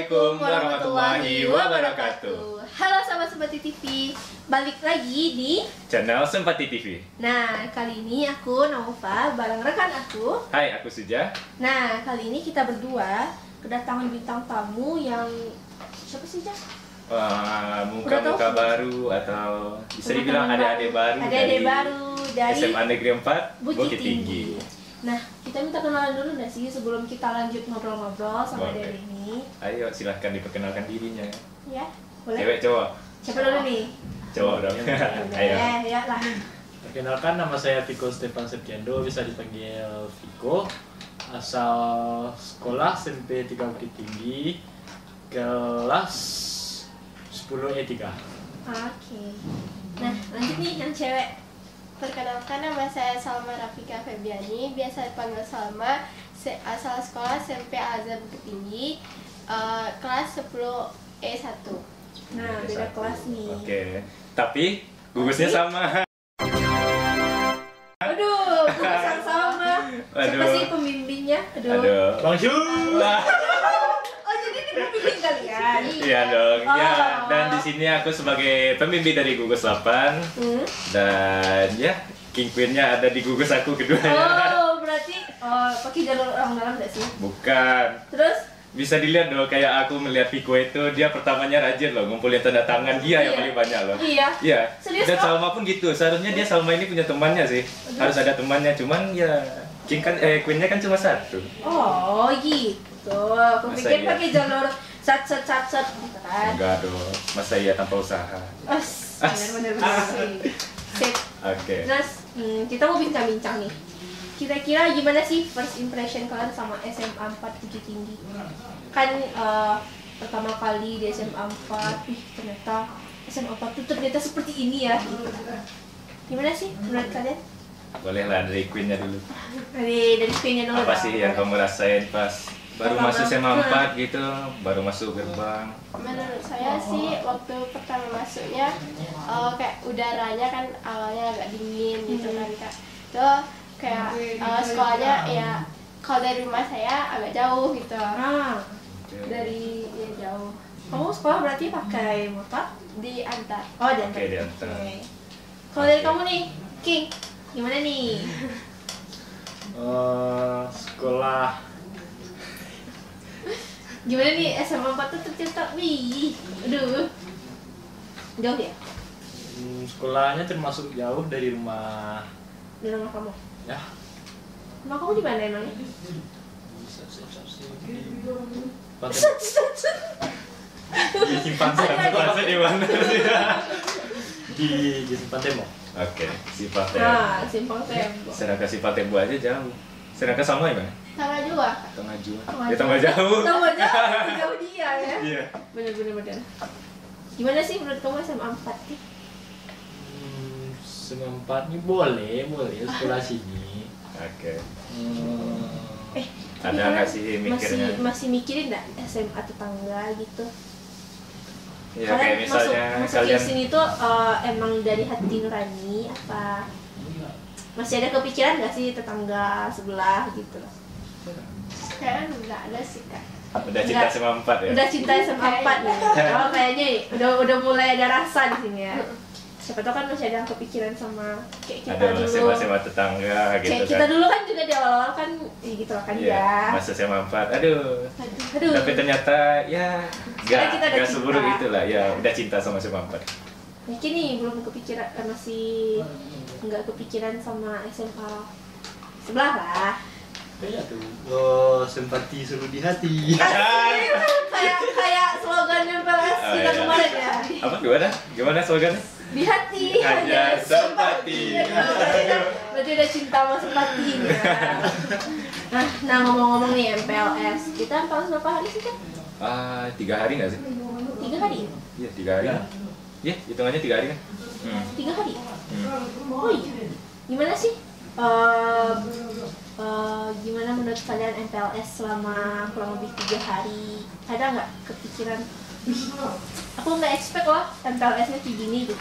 Assalamualaikum warahmatullahi wabarakatuh. Halo sahabat Sempati TV, balik lagi di Channel Sempati TV. Nah, kali ini aku Nova bareng rekan aku. Hai, aku Suja. Nah, kali ini kita berdua kedatangan bintang tamu yang siapa sih, Jah? Muka-muka baru atau bisa dibilang adik-adik baru Adik-adik baru dari SMA Negeri 4 Bukit Tinggi. Nah, kita minta kenalan dulu nggak sih sebelum kita lanjut ngobrol-ngobrol sama Boleh. ini? Ayo silahkan diperkenalkan dirinya. Ya, boleh? Cewek cowok? Siapa dulu nih? Cowok dong. Ayo. Eh, ya lah. Perkenalkan nama saya Viko Stefan Septiando, bisa dipanggil Viko. Asal sekolah SMP 3 Bukit Tinggi, kelas 10 E3. Oke. Nah, lanjut nih yang cewek. Perkenalkan nama saya Salma Rafika Febiani, biasa dipanggil Salma, se- asal sekolah SMP Azhar Bukit Tinggi, eh, kelas 10 E1. Nah, beda kelas nih. Oke. Tapi gugusnya Tapi- sama. Aduh, gugus yang sama. Siapa Aduh. sih pembimbingnya? Aduh. Aduh. Bang Ju! Wah. Oh, jadi ini pembimbing kalian? Iya dong. Ya, Oh. dan di sini aku sebagai pembimbing dari gugus 8 Hmm? dan ya king queen-nya ada di gugus aku keduanya. Oh, berarti oh, pakai jalur orang dalam nggak sih? Bukan. Terus? Bisa dilihat dong kayak aku melihat Viko itu dia pertamanya rajin loh ngumpulin tanda tangan dia yang Iya. paling banyak loh. Iya. Iya. Serius, Dan? Salma pun gitu. Seharusnya dia Salma ini punya temannya sih. Harus ada temannya. Cuman ya King kan eh Queen-nya kan cuma satu. Oh, gitu. Aku Masa pikir iya? pakai jalur sat sat sat sat gitu kan. Enggak dong. Masa iya tanpa usaha. As, As. bener-bener bener sih. Sip. Oke. Terus hmm, kita mau bincang-bincang nih. Kira-kira gimana sih first impression kalian sama SMA 4 Bukit Tinggi? Kan eh, pertama kali di SMA 4, ih ternyata SMA 4 tuh ternyata seperti ini ya. Gitu. Gimana sih menurut kalian? Boleh lah dari Queen-nya dulu. Dari dari Queen-nya dulu Apa sih yang kamu rasain pas baru Pertama. masuk SMA Hmm. 4 gitu, baru masuk gerbang. Menurut saya sih waktu pertama masuknya eh, kayak udaranya kan awalnya agak dingin gitu kan kak. Tuh kayak eh, sekolahnya ya kalau dari rumah saya agak jauh gitu. Ah, Oke. Dari ya jauh kamu sekolah berarti pakai motor? di antar. Oh, dan Oke, diantar. Kalau dari kamu nih, King, gimana nih? Eh, sekolah Gimana nih SMA 4 tuh ternyata wih, aduh. Jauh ya hmm, sekolahnya termasuk jauh dari rumah di rumah kamu. ya Rumah kamu di mana emangnya? Pantai di Simpang Pantai Temo. di mana sih? di di Simpang Temo. Oke, sifat ya. Nah, simpang tembok. Sedangkan sifat Tembo aja jauh. Sedangkan sama ya, Bang? Tengah jauh. Tengah Ya tambah jauh. Tambah jauh, jauh dia ya. Iya. Bener bener bener. Gimana sih menurut kamu SMA 4 nih? Hmm, sempat nih boleh boleh sekolah sini. Oke. Hmm, Eh, Ada nggak sih mikirnya? Masih masih mikirin nggak SMA tetangga gitu? Ya kayak misalnya masuk, masuk kalian sini tuh eh, emang dari hati nurani apa masih ada kepikiran nggak sih tetangga sebelah gitu Kayaknya nggak ada sih kak. udah cinta Nggak. sama empat ya? udah cinta sama empat nih oh kayaknya udah udah mulai ada rasa di sini ya siapa tahu kan masih ada yang kepikiran sama kayak kita Ada dulu masing-masing sama tetangga gitu kayak kan. kita dulu kan juga di awal-awal kan ya gitu lah kan Iya, ya masa SMA 4. Aduh. aduh Tapi ternyata ya Sekarang nggak nggak seburuk itu lah. Ya udah cinta sama SMA 4. mungkin nih belum kepikiran eh, masih nggak kepikiran sama SMA sebelah lah Kayak tuh. Oh, simpati seluruh di hati. kayak kayak slogannya PLS Oh, kita iya. kemarin ya Apa gimana? Gimana slogannya? di hati Hanya simpati. berarti udah cinta sama simpati ya. nah nah ngomong-ngomong nih MPLS kita MPLS berapa hari sih kan Ah, tiga hari nggak sih? tiga hari Iya, tiga hari. Ya. Iya, hitungannya tiga hari kan? Hmm. tiga hari Hmm. oh iya gimana sih Eh, eh, gimana menurut kalian MPLS selama kurang lebih tiga hari? Ada nggak kepikiran? "Wih, aku nggak expect loh MPLS-nya kayak gini gitu.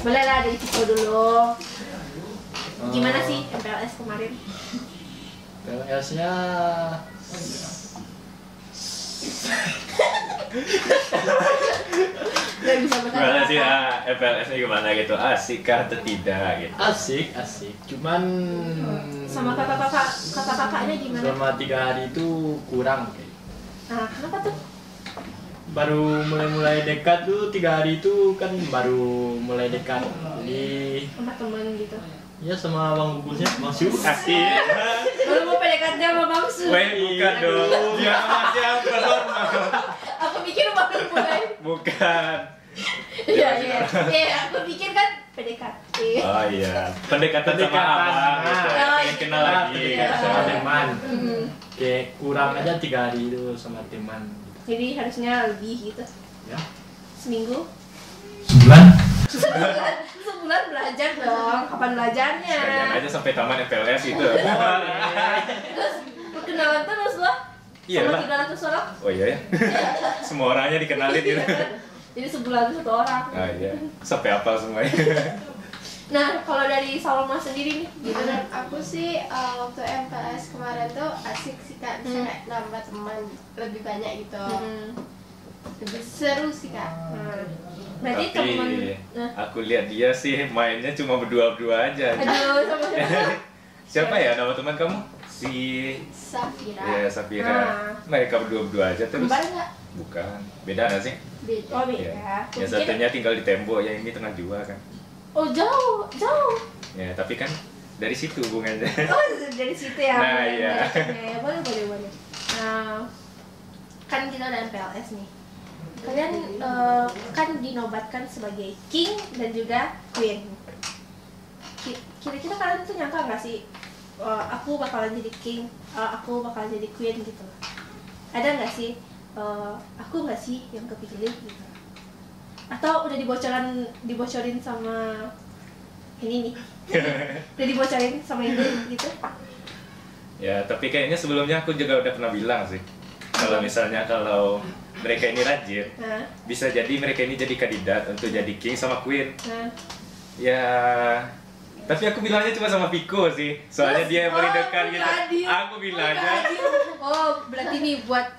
Boleh lah dari Ciko dulu. Gimana Eh, sih MPLS kemarin? PLS-nya Bisa Gimana sih ah, FLS nya gimana gitu? Asik kah atau tidak gitu? asik asik cuman Sama kata kakak, kata kakaknya gimana? selama tiga hari itu kurang kayak Nah, kenapa tuh? baru mulai-mulai dekat tuh tiga hari itu kan baru mulai dekat jadi Sama temen gitu. ya sama bang bungkusnya masuk Asik. Baru mau PDKT sama Bang Su. Weh, bukan dong. Dia masih yang normal. Aku pikir baru mulai. Bukan. Iya, iya. Iya, aku pikir kan PDKT. Oh iya. Pendekatan sama abang gitu. Ah. Pengen kenal Nah, lagi. gitu. sama teman Hmm. kayak kurang aja tiga hari itu sama teman Jadi harusnya lebih gitu. ya Seminggu. sebulan Sebulan, sebulan belajar dong. Kapan belajarnya? Sekalian aja sampai taman FLS itu. Terus perkenalan terus loh. Iya Sama lah. 300 orang. Oh iya ya. Semua orangnya dikenalin gitu. Jadi sebulan satu orang. Ah iya. Sampai apa semuanya. Nah, kalau dari Salma sendiri nih, gimana? aku sih eh, waktu MPLS kemarin tuh asik sih kak bisa Hmm. kayak nambah teman lebih banyak gitu Hmm. lebih seru sih kak Nah, berarti teman Tapi nah, aku lihat dia sih mainnya cuma berdua-berdua aja. aduh sama siapa? Siapa ya nama teman kamu? Si Safira ya Safira. Ah. Mereka berdua-berdua aja terus. kembar nggak Bukan. Beda nggak sih? beda Oh Iya. beda. Aku Yang pikir- satunya tinggal di tembok, yang ini tengah jua kan. Oh jauh, jauh. Ya, tapi kan dari situ hubungannya. Oh dari situ ya. Nah, iya. ya. Boleh, boleh, boleh. Nah, kan kita ada MPLS nih. Kalian eh, kan dinobatkan sebagai king dan juga queen. Ki- Kira-kira kalian tuh nyangka nggak sih eh, aku bakalan jadi king, eh, aku bakalan jadi queen gitu? Ada nggak sih eh, aku nggak sih yang kepilih gitu? Atau udah dibocoran dibocorin sama ini nih? udah dibocorin sama ini gitu? ya, tapi kayaknya sebelumnya aku juga udah pernah bilang sih. Kalau misalnya kalau mereka ini rajin, bisa jadi mereka ini jadi kandidat untuk jadi king sama queen. nah. Ya, tapi aku bilangnya cuma sama Piko sih. Soalnya dia yang paling Oh, dekat gitu. Aku bilangnya. Oh, berarti nih buat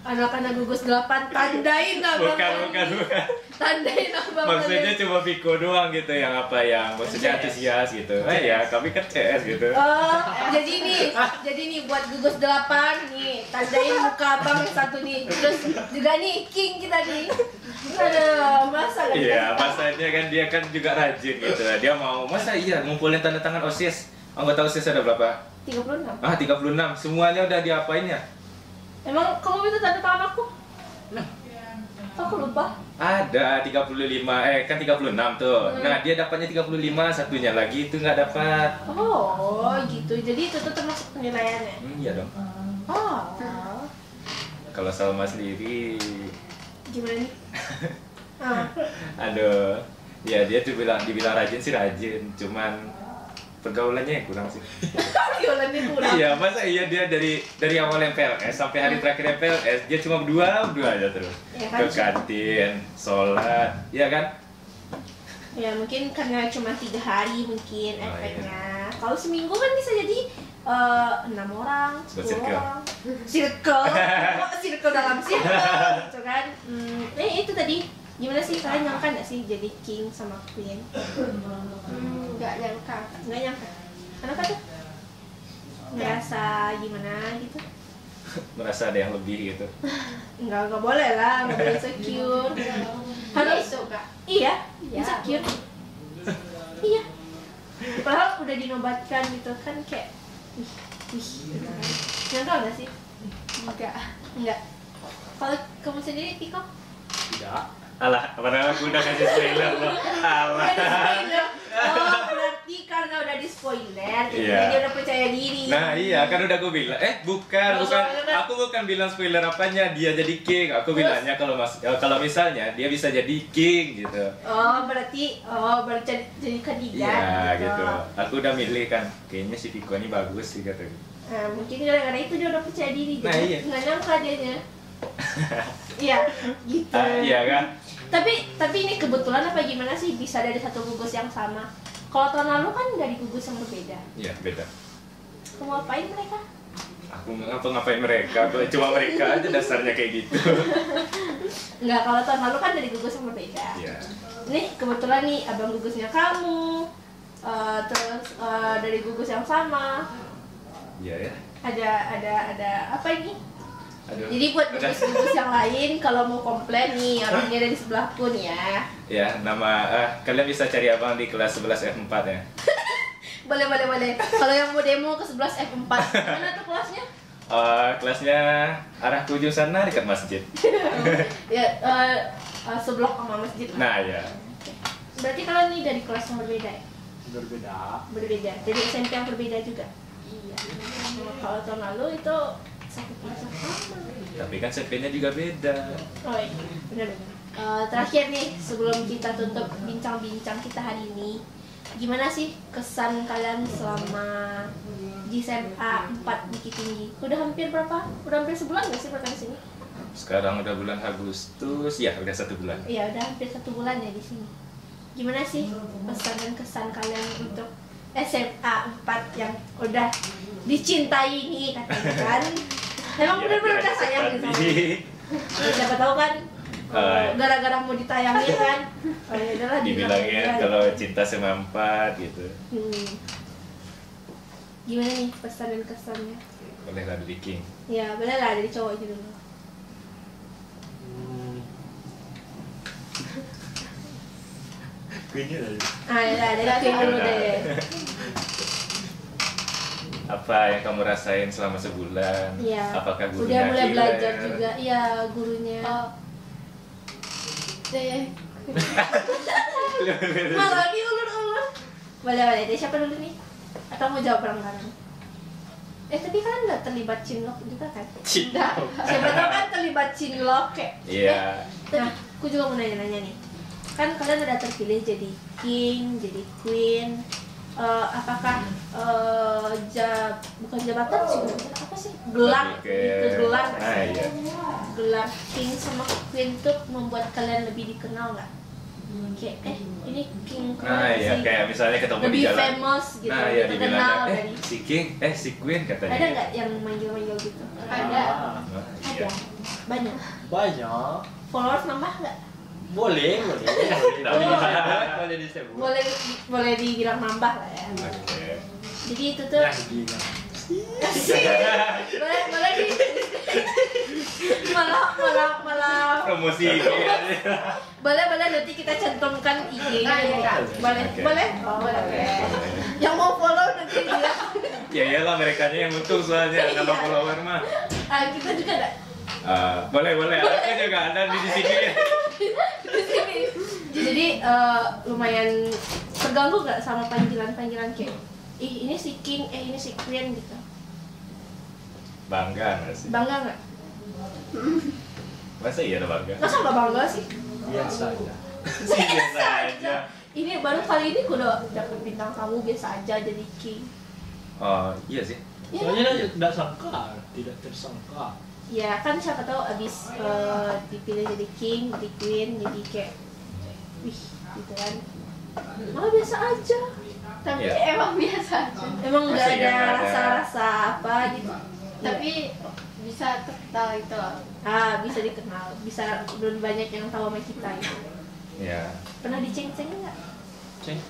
anak-anak gugus 8 tandain abang bukan bukan bukan. Tandain abang Maksudnya cuma Piko doang gitu yang apa yang maksudnya antusias gitu. Eh ya, kami kan CS gitu. Oh, jadi nih, jadi nih buat gugus 8 nih, tandain muka abang yang satu nih. Terus juga nih king kita nih. Aduh, masa Iya, masanya kan dia kan juga rajin gitu. Dia mau masa iya ngumpulin tanda tangan OSIS. Anggota OSIS ada berapa? tahu? 36. Ah, 36. Semuanya udah diapain ya? Emang kamu minta tanda tangan aku? Aku lupa. Ada 35, eh kan 36 tuh. Hmm. Nah, dia dapatnya 35, satunya lagi itu nggak dapat. Oh, gitu. Jadi itu tuh termasuk penilaiannya. Hmm, iya dong. Oh. Kalau Salma sendiri, Gimana nih? Ah. aduh, ya dia tuh bilang dibilang rajin sih rajin, cuman pergaulannya yang kurang sih. Violennya kurang. Iya, masa iya dia dari dari awal MPLS sampai hari terakhir MPLS dia cuma berdua berdua aja terus. Iya kan? Ke kantin, sholat, iya kan? Ya mungkin karena cuma tiga hari mungkin Oh, efeknya. Kalau seminggu kan bisa jadi eh, enam orang, sepuluh orang. Circle, circle dalam circle, gitu kan? Hmm, eh itu tadi gimana sih kalian nyangka nggak sih jadi king sama queen? Hmm, nggak nyangka Nggak nyangka. Kenapa tuh? Ngerasa gimana gitu? Merasa ada yang lebih gitu. Enggak, enggak boleh lah, nggak boleh insecure. Harus itu kak Iya, Iya. insecure. iya. Padahal udah dinobatkan gitu kan kayak wih, wih gitu kan. Nyangka nggak sih? enggak Enggak. Kalau kamu sendiri, Piko? tidak Alah, padahal aku udah kasih spoiler loh. Alah. Oh, berarti karena udah di spoiler, jadi Iya. dia udah percaya diri. Nah iya kan udah aku bilang eh bukan Oh, bukan spoiler. aku bukan bilang spoiler apanya dia jadi king aku Terus? bilangnya kalau mas ya, kalau misalnya dia bisa jadi king gitu Oh, berarti oh baru jadi, jadi kandidat iya gitu aku udah milih kan kayaknya si Piko ini bagus sih katanya Nah, mungkin gara-gara itu dia udah percaya diri, Nah, jadi iya. nggak nyangka dianya. Iya, gitu. ah, iya kan Tapi tapi ini kebetulan apa gimana sih bisa dari satu gugus yang sama? Kalau tahun lalu kan dari gugus yang berbeda. iya beda Kamu apain mereka? Aku ngapa-ngapain mereka, kalau cuma mereka aja dasarnya kayak gitu. Enggak, kalau tahun lalu kan dari gugus yang berbeda. Iya. Nih kebetulan nih abang gugusnya kamu, eh, terus eh, dari gugus yang sama, Iya ya. ada ada ada apa ini? Aduh. Jadi buat gugus-gugus yang lain kalau mau komplain nih orangnya dari sebelahku nih ya. Ya, nama ah, kalian bisa cari abang di kelas 11 F4 ya. Boleh boleh boleh. Kalau yang mau demo ke 11 F4, mana tuh kelasnya? Eh, kelasnya arah ke ujung sana dekat masjid. ya eh, eh, seblok sama masjid. Nah ya, Berarti kalian nih dari kelas yang berbeda ya? Berbeda. Berbeda. Jadi SMP yang berbeda juga. Iya. Kalau tahun lalu itu satu kelas yang sama. tapi kan CP-nya juga beda. Oh iya, benar-benar. Eh, terakhir nih sebelum kita tutup bincang-bincang kita hari ini, gimana sih kesan kalian selama di SMA 4 Bukit Tinggi? Udah hampir berapa? Udah hampir sebulan nggak sih pertanyaan sini? Sekarang udah bulan Agustus, ya udah satu bulan. Iya, udah hampir satu bulan ya di sini. Gimana sih pesan dan kesan kalian untuk SMA 4 yang udah dicintai nih katanya kan? Emang Ya, bener-bener udah sayang gitu. Ya, siapa tahu kan Oh, uh, gara-gara mau ditayangin kan. Oh ya udahlah kalau cinta sama empat gitu. hmm. gimana nih pesan dan kesannya? Boleh lah dari King. ya boleh lah dari cowok aja dulu. Kuenya dari ah ya dari Queen dulu deh Apa yang kamu rasain selama sebulan? Iya. Apakah gurunya udah mulai killer? belajar juga iya gurunya Oh. Deh, malah lagi ulur-ulur boleh boleh deh siapa dulu nih atau mau jawab bareng-bareng eh tapi kalian nggak terlibat cinlok juga kan Cinta. siapa tahu kan terlibat cinlok kayak Iya. Nah, aku juga mau nanya-nanya nih. Kan kalian udah terpilih jadi king, jadi queen. Eh, apakah eh, ja, bukan jabatan sih, apa sih? Gelar, ke- itu gelar. Ah, iya. Gelar king sama queen tuh membuat kalian lebih dikenal nggak? Kayak eh ini king Nah, iya sih. kayak misalnya ketemu di lebih jalan. famous gitu, Nah, iya dibilang eh dari. si King, eh si Queen katanya. Ada nggak yang manggil-manggil gitu? Ada. Nah, iya. Ada. Banyak. banyak. Followers nambah nggak? Boleh, boleh. Boleh disebut, boleh disebut. Boleh boleh dibilang nambah lah ya. Oke. Jadi itu tuh Nah, boleh boleh di malah malah malah Promosi boleh boleh nanti kita cantumkan IG nya Ah, iya, boleh boleh oh, boleh yang mau follow nanti dia ya iyalah mereka yang untung soalnya Iya. nama follower mah. ah, kita juga ada Eh, boleh boleh, aku juga ada di sini. Jadi eh, lumayan terganggu nggak sama panggilan panggilan kayak ih ini si king eh ini si queen gitu Bangga nggak sih? bangga nggak Masa iya ada bangga? masa nggak bangga sih Biasa aja. Sih biasa aja. ini baru kali ini aku udah dapet bintang tamu biasa aja jadi king Oh iya sih. Iya. Soalnya tidak sangka, tidak tersangka. ya kan siapa tahu abis eh, dipilih jadi king jadi queen jadi kayak wih gitu kan malah biasa aja tapi Iya. emang biasa aja. emang nggak Masih ada rasa-rasa apa gitu Tapi bisa terkenal itu loh. ah bisa dikenal bisa belum banyak yang tahu sama kita gitu. Ya. pernah diceng-ceng nggak Ceng.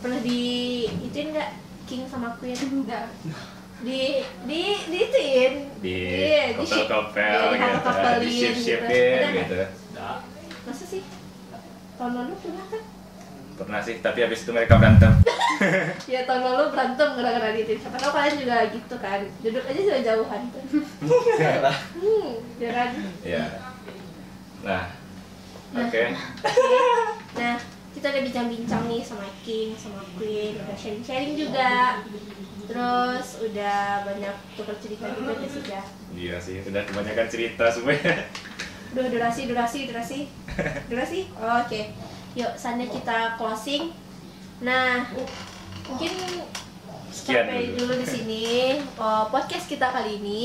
pernah di ituin nggak king sama queen Enggak. di di di ituin Di Iya, di kopel-kopel iya, di gitu, kopel-kopelin di gitu. Ada nggak? gitu. Nah, masa sih tahun lalu pernah kan? Pernah sih, tapi habis itu mereka berantem. ya tahun lalu berantem gara-gara itu siapa tahu kalian juga gitu kan. Duduk aja sudah jauhan. Tuh hmm ya kan Ya. Nah, oke. nah kita udah bincang-bincang nih sama King sama Queen. Udah sharing-sharing juga. Terus udah banyak tukar cerita juga ya sih ya? Iya sih, udah kebanyakan cerita semuanya. Duh, durasi, durasi, durasi, durasi. Oh, Oke, yuk saatnya kita closing. Nah, mungkin Sekian sampai dulu. dulu di sini oh, podcast kita kali ini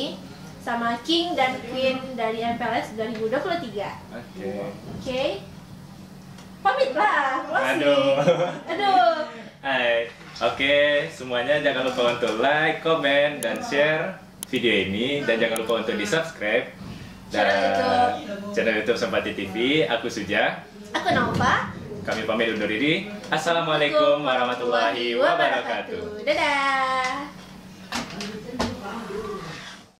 sama King dan Queen dari MPLS 2023. Oke, Oke. pamit lah, closing. Aduh. Aduh. Hai. Oke, semuanya jangan lupa untuk like, comment, dan share video ini dan jangan lupa untuk di subscribe dan channel YouTube Sempati TV. Aku Suja. Aku Nova. Kami pamit undur diri. Assalamualaikum warahmatullahi wabarakatuh. Dadah.